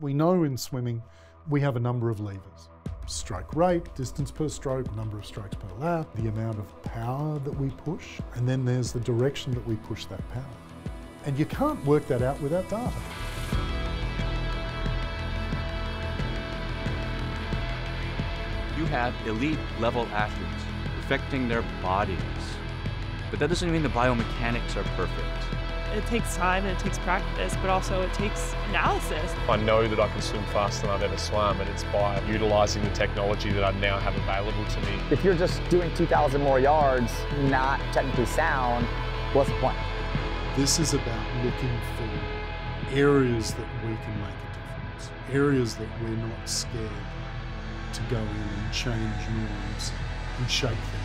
We know in swimming we have a number of levers. Stroke rate, distance per stroke, number of strokes per lap, the amount of power that we push, and then there's the direction that we push that power. And you can't work that out without data. You have elite level athletes perfecting their bodies. But that doesn't mean the biomechanics are perfect. It takes time and it takes practice, but also it takes analysis. I know that I can swim faster than I've ever swum, and it's by utilising the technology that I now have available to me. If you're just doing 2,000 more yards, not technically sound, what's the point? This is about looking for areas that we can make a difference, areas that we're not scared to go in and change norms and shake things up.